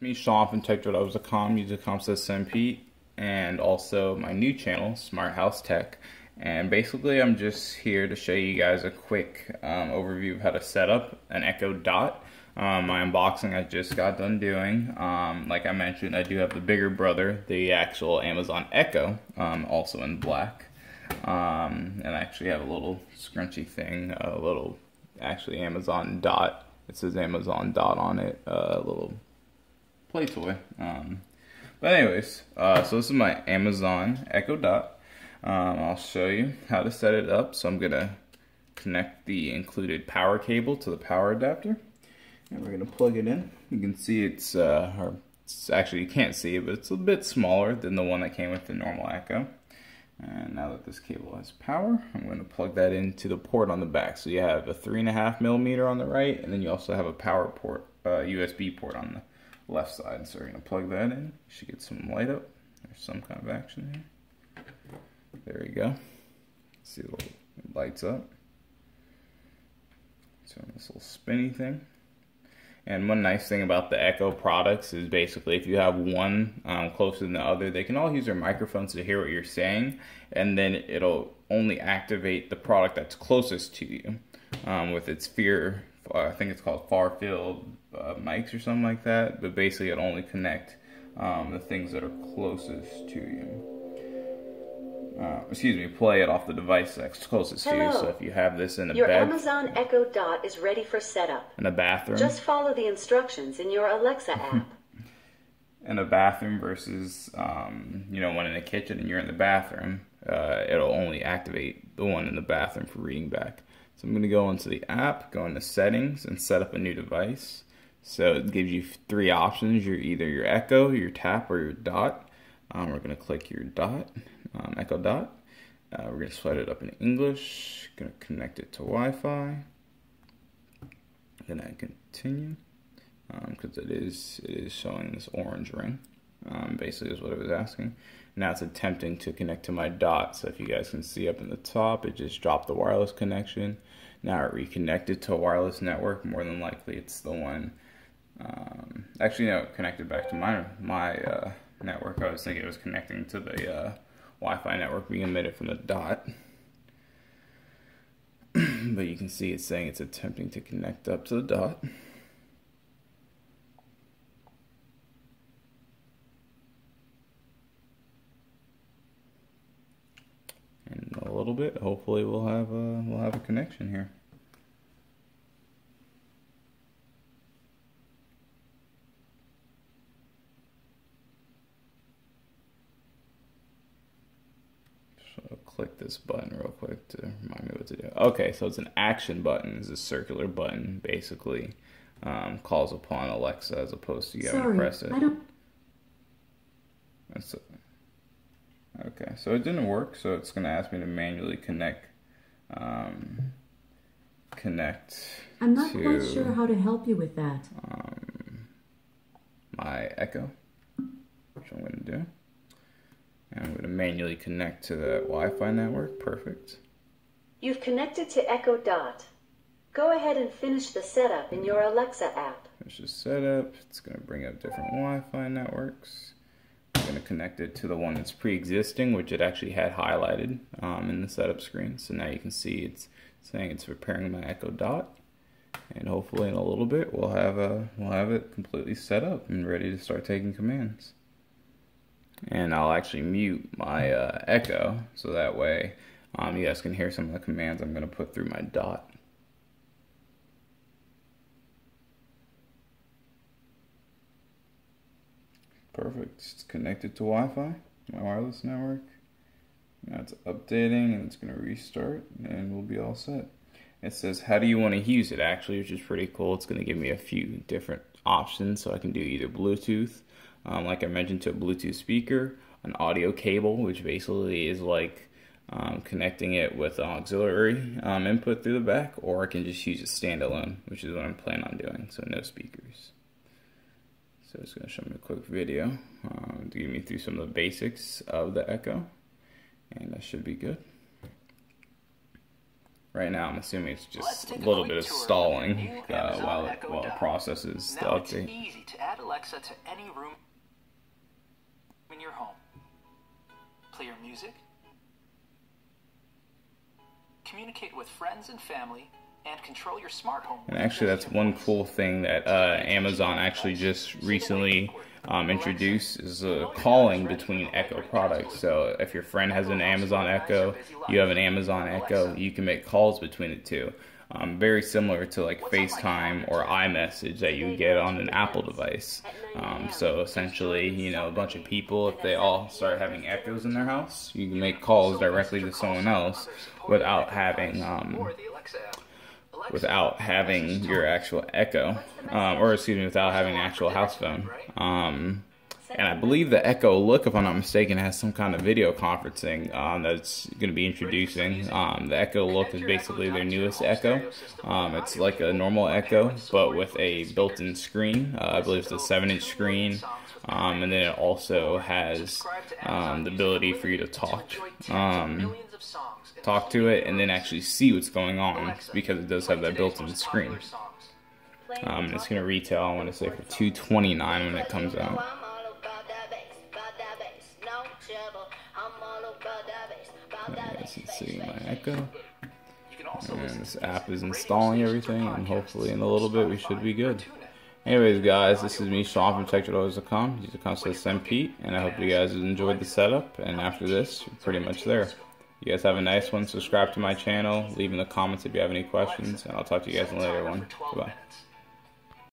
Me, Sean from tech TechDrill.com, Musicom says Pete, and also my new channel, Smart House Tech. And basically, I'm just here to show you guys a quick um, overview of how to set up an Echo Dot. Um, my unboxing I just got done doing. Um, like I mentioned, I do have the bigger brother, the actual Amazon Echo, um, also in black. Um, and I actually have a little scrunchy thing, a little, actually Amazon Dot. It says Amazon Dot on it, a little play toy. Um, but anyways, uh, so this is my Amazon Echo Dot. Um, I'll show you how to set it up. So I'm gonna connect the included power cable to the power adapter. And we're gonna plug it in. You can see it's, uh, or it's actually you can't see it, but it's a bit smaller than the one that came with the normal Echo. And now that this cable has power, I'm going to plug that into the port on the back. So you have a three and a half millimeter on the right, and then you also have a power port, uh, USB port on the left side. So we're going to plug that in. You Should get some light up. There's some kind of action here. There we go. See the little, it lights up. So this little spinny thing. And one nice thing about the Echo products is basically if you have one um, closer than the other, they can all use their microphones to hear what you're saying, and then it'll only activate the product that's closest to you um, with its fear I think it's called far field uh, mics or something like that. But basically, it only connect um, the things that are closest to you. Uh, excuse me, play it off the device that's closest Hello. to you. So if you have this in a your bed, Amazon Echo Dot is ready for setup. in a bathroom, Just follow the instructions in your Alexa app. in a bathroom versus um, you know one in the kitchen and you're in the bathroom, uh, it'll only activate the one in the bathroom for reading back. So I'm going to go into the app, go into settings, and set up a new device. So it gives you three options. You're either your Echo, your Tap, or your Dot. Um, we're going to click your Dot, um, Echo Dot. Uh, we're going to set it up in English. Going to connect it to Wi-Fi. Then I continue because um, it is it is showing this orange ring. Um, basically, is what it was asking. Now it's attempting to connect to my dot. So if you guys can see up in the top, it just dropped the wireless connection. Now it reconnected to a wireless network. More than likely, it's the one. Um, actually, no, connected back to my my uh, network. I was thinking it was connecting to the uh, Wi-Fi network being emitted from the dot. but you can see it's saying it's attempting to connect up to the dot. In a little bit, hopefully we'll have a, we'll have a connection here. So click this button real quick to remind me what to do. Okay, so it's an action button. It's a circular button, basically. Um, calls upon Alexa as opposed to you having to press it. I don't. That's it. Okay, so it didn't work, so it's going to ask me to manually connect. Um, connect. I'm not to, quite sure how to help you with that. Um, my Echo, which I'm going to do. And I'm going to manually connect to the Wi-Fi network. Perfect. You've connected to Echo Dot. Go ahead and finish the setup in your Alexa app. Finish the setup. It's going to bring up different Wi-Fi networks. Going to connect it to the one that's pre-existing, which it actually had highlighted um, in the setup screen. So now you can see it's saying it's preparing my Echo Dot, and hopefully in a little bit we'll have a we'll have it completely set up and ready to start taking commands. And I'll actually mute my uh, Echo so that way um, you guys can hear some of the commands I'm going to put through my Dot. Perfect. It's connected to Wi-Fi, my wireless network. Now it's updating and it's going to restart and we'll be all set. It says, how do you want to use it actually, which is pretty cool. It's going to give me a few different options so I can do either Bluetooth, um, like I mentioned, to a Bluetooth speaker, an audio cable, which basically is like um, connecting it with an auxiliary um, input through the back, or I can just use it standalone, which is what I'm planning on doing, so no speakers. So it's going to show me a quick video um, to get me through some of the basics of the Echo, and that should be good. Right now, I'm assuming it's just a little bit of stalling uh, while it, while it processes the now it's easy to add Alexa to any room in your home. Play your music, communicate with friends and family, and control your smart home. And actually, that's one cool thing that uh, Amazon actually just recently um, introduced is uh, calling between Echo products. So if your friend has an Amazon Echo, you have an Amazon Echo, you can make calls between the two. Um, very similar to like FaceTime or iMessage that you get on an Apple device. Um, so essentially, you know, a bunch of people, if they all start having Echoes in their house, you can make calls directly to someone else without having without having your actual Echo, um, or excuse me, without having an actual house phone. Um, and I believe the Echo Look, if I'm not mistaken, has some kind of video conferencing um, that's going to be introducing. Um, the Echo Look is basically their newest Echo. Um, it's like a normal Echo, but with a built-in screen. Uh, I believe it's a seven-inch screen. Um, and then it also has um, the ability for you to talk, um, talk to it, and then actually see what's going on because it does have that built-in screen. Um, it's gonna retail, I want to say, for two twenty nine when it comes out. As you can see, my Echo, and this app is installing everything, and hopefully in a little bit we should be good. Anyways, guys, this is me, Sean from TechTutorials.com. Use the console Sehinpete, and I hope you guys enjoyed the setup. And after this, you're pretty much there. You guys have a nice one. Subscribe to my channel. Leave in the comments if you have any questions, and I'll talk to you guys in a later one. Bye.